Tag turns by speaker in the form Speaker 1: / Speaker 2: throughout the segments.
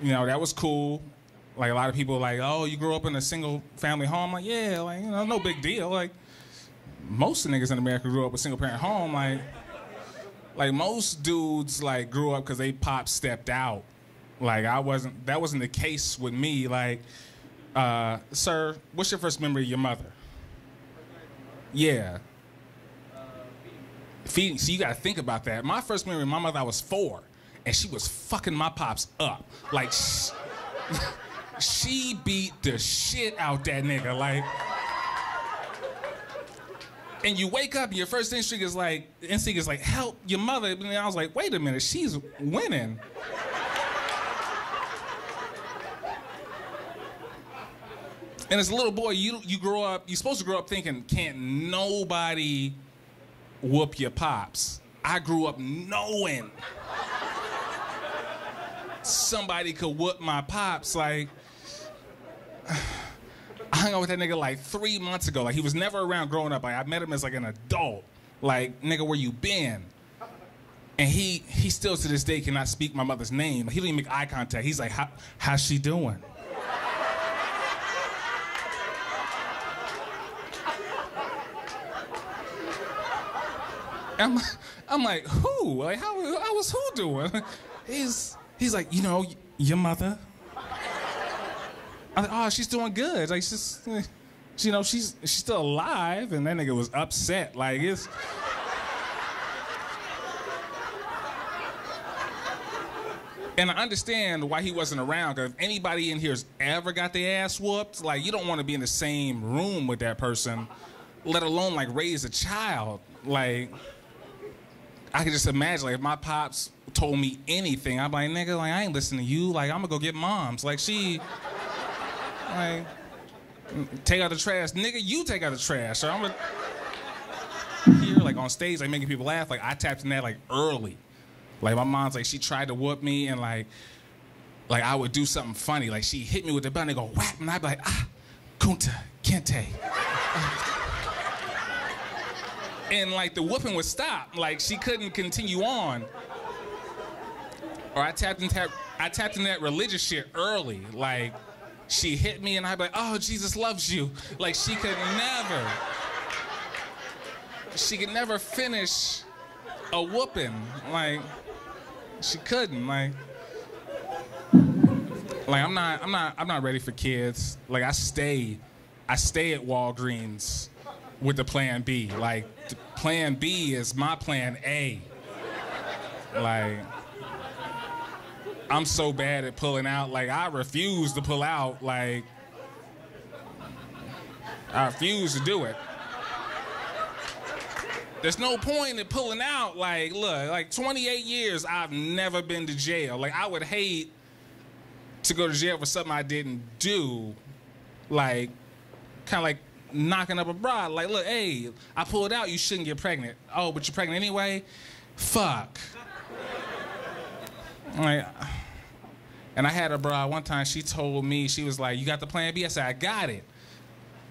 Speaker 1: you know, that was cool. Like a lot of people like, oh, you grew up in a single family home. Like, yeah, like, you know, no big deal. Like, most of the niggas in America grew up with single parent home. Like, like most dudes like grew up because they pop stepped out. Like I wasn't. That wasn't the case with me. Like, uh, sir, what's your first memory of your mother? Yeah. Feeding. So you got to think about that. My first memory of my mother, I was four, and she was fucking my pops up. Like, sh- she beat the shit out that nigga. Like and you wake up and your first instinct is like instinct is like help your mother and I was like wait a minute she's winning and as a little boy you you grow up you're supposed to grow up thinking can't nobody whoop your pops I grew up knowing somebody could whoop my pops like I hung out with that nigga like three months ago. Like he was never around growing up. Like I met him as like an adult. Like nigga, where you been? And he he still to this day cannot speak my mother's name. He didn't even make eye contact. He's like, How, how's she doing? I'm, I'm like, who? Like, how, how was who doing? He's, he's like, you know, your mother. I'm like, oh, she's doing good. Like, she's, eh, you know, she's she's still alive. And that nigga was upset. Like, it's. And I understand why he wasn't around, because if anybody in here's ever got their ass whooped, like, you don't want to be in the same room with that person, let alone, like, raise a child. Like, I can just imagine, like, if my pops told me anything, I'm like, nigga, like, I ain't listening to you. Like, I'm gonna go get moms. Like, she. Like, take out the trash. Nigga, you take out the trash. So I'm gonna here, like on stage, like making people laugh. Like I tapped in that like early. Like my mom's like she tried to whoop me and like like I would do something funny. Like she hit me with the belt and go whap and I'd be like, ah, Kunta, Kinte. And like the whooping would stop. Like she couldn't continue on. Or I tapped in tap I tapped that religious shit early. Like she hit me and I'd be like, oh, Jesus loves you. Like she could never, she could never finish a whooping. Like she couldn't. Like, like I'm not, I'm not, I'm not ready for kids. Like I stay, I stay at Walgreens with the plan B. Like plan B is my plan A. Like I'm so bad at pulling out. Like I refuse to pull out. Like I refuse to do it. There's no point in pulling out. Like, look, like 28 years, I've never been to jail. Like, I would hate to go to jail for something I didn't do. Like, kind of like knocking up a broad. Like, look, hey, I pulled out, you shouldn't get pregnant. Oh, but you're pregnant anyway? Fuck. Like, and I had a bra one time, she told me, she was like, You got the plan B? I said, I got it.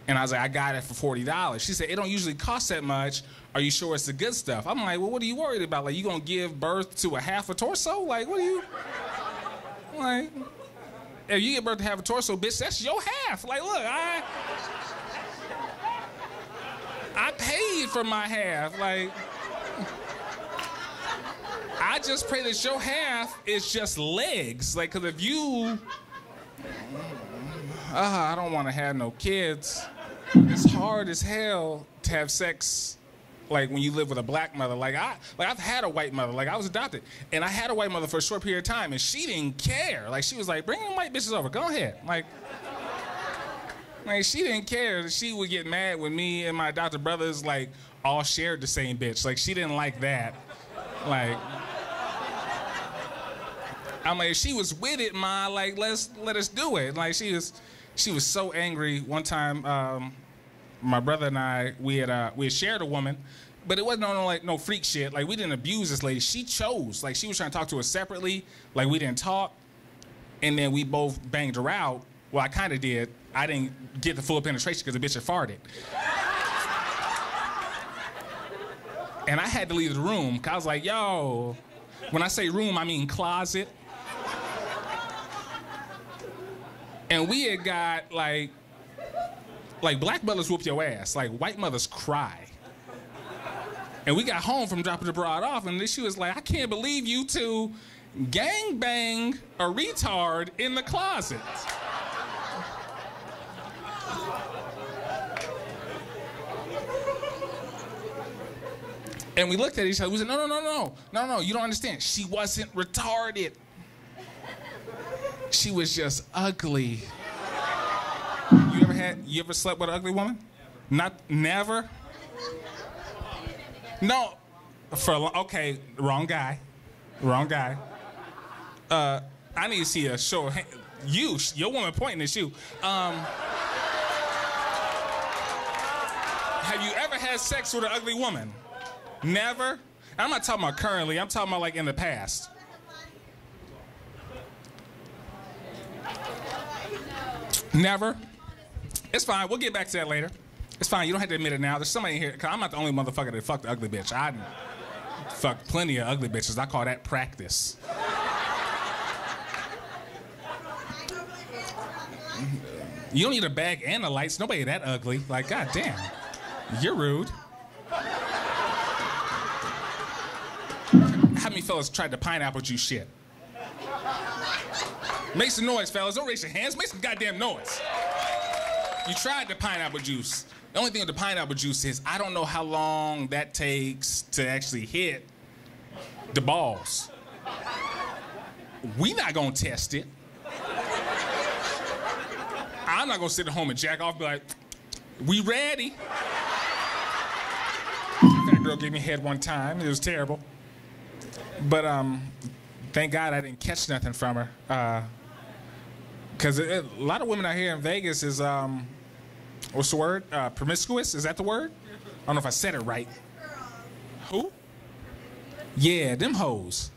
Speaker 1: And I was like, I got it for $40. She said, It don't usually cost that much. Are you sure it's the good stuff? I'm like, Well, what are you worried about? Like, you gonna give birth to a half a torso? Like, what are you. Like, if you give birth to half a torso, bitch, that's your half. Like, look. I for my half. Like. I just pray that your half is just legs. Like, cause if you, uh, I don't want to have no kids. It's hard as hell to have sex, like when you live with a black mother. Like I, like I've had a white mother. Like I was adopted, and I had a white mother for a short period of time, and she didn't care. Like she was like, bring the white bitches over. Go ahead. Like. Like she didn't care. She would get mad when me and my adopted brothers like all shared the same bitch. Like she didn't like that. Like I'm like, she was with it, ma, like let's let us do it. Like she was, she was so angry. One time, um, my brother and I, we had uh, we had shared a woman, but it wasn't no like no freak shit. Like we didn't abuse this lady. She chose. Like she was trying to talk to us separately. Like we didn't talk, and then we both banged her out. Well, I kind of did. I didn't get the full penetration because the bitch had farted. and I had to leave the room because I was like, yo, when I say room, I mean closet. And we had got like, like black mothers whoop your ass, like white mothers cry. And we got home from dropping the broad off, and this she was like, I can't believe you two gang bang a retard in the closet. And we looked at each other. We said, no, no, no, no, no, no, you don't understand. She wasn't retarded. She was just ugly. You ever had, you ever slept with an ugly woman? Not, never? No, for, okay, wrong guy. Wrong guy. Uh, I need to see a show of you, your woman pointing at you. Um, have you ever had sex with an ugly woman? Never? I'm not talking about currently, I'm talking about like in the past. Never? It's fine, we'll get back to that later. It's fine, you don't have to admit it now. There's somebody here, cause I'm not the only motherfucker that fucked the ugly bitch. I fucked plenty of ugly bitches. I call that practice. You don't need a bag and the lights. Nobody that ugly. Like, goddamn. You're rude. How many fellas tried to pineapple juice shit? Make some noise, fellas. Don't raise your hands. Make some goddamn noise. You tried the pineapple juice. The only thing with the pineapple juice is I don't know how long that takes to actually hit the balls. We not gonna test it. I'm not gonna sit at home and jack off, be like, we ready. That girl gave me head one time. It was terrible. But um, thank God I didn't catch nothing from her. Uh, Cause a lot of women out here in Vegas is um, what's the word? Uh, promiscuous? Is that the word? I don't know if I said it right. Who? Yeah, them hoes.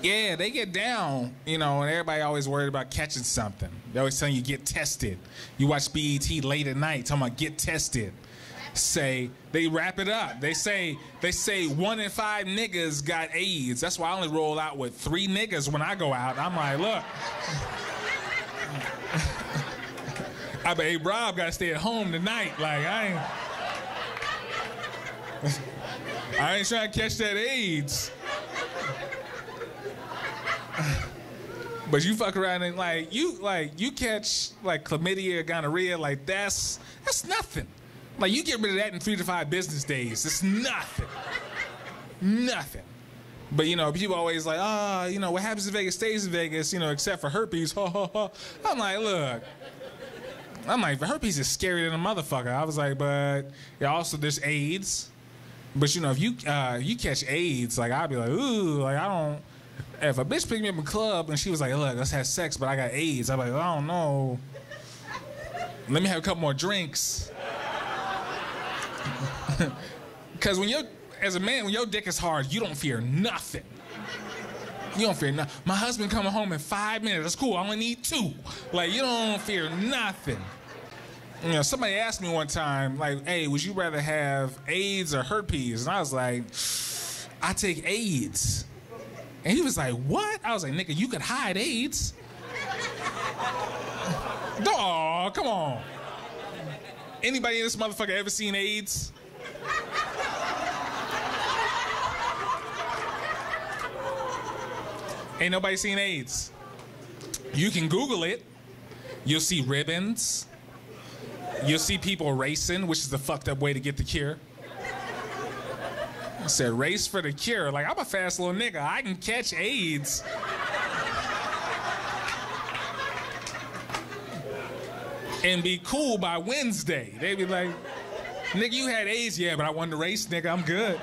Speaker 1: Yeah, they get down, you know, and everybody always worried about catching something. They always telling you get tested. You watch BET late at night talking about get tested. Say they wrap it up. They say they say one in five niggas got AIDS. That's why I only roll out with three niggas when I go out. I'm like, look. I bet hey Rob gotta stay at home tonight. Like I ain't I ain't trying to catch that AIDS. But you fuck around and like you like you catch like chlamydia or gonorrhea, like that's that's nothing. Like you get rid of that in three to five business days. It's nothing. nothing. But you know, people always like, ah, oh, you know, what happens in Vegas stays in Vegas, you know, except for herpes. Ho ho ho. I'm like, look. I'm like, herpes is scarier than a motherfucker. I was like, but yeah, also there's AIDS. But you know, if you uh, you catch AIDS, like I'd be like, ooh, like I don't if a bitch picked me up in a club and she was like, look, let's have sex, but I got AIDS, I'm like, I don't know. Let me have a couple more drinks. Because when you're, as a man, when your dick is hard, you don't fear nothing. You don't fear nothing. My husband coming home in five minutes. That's cool. I only need two. Like, you don't fear nothing. You know, somebody asked me one time, like, hey, would you rather have AIDS or herpes? And I was like, I take AIDS. And he was like, What? I was like, Nigga, you could hide AIDS. oh, come on. Anybody in this motherfucker ever seen AIDS? Ain't nobody seen AIDS. You can Google it. You'll see ribbons. You'll see people racing, which is the fucked up way to get the cure. I said, race for the cure. Like, I'm a fast little nigga. I can catch AIDS. And be cool by Wednesday. They be like, nigga, you had AIDS, yeah, but I won the race, nigga, I'm good.